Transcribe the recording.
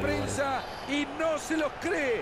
prensa y no se los cree.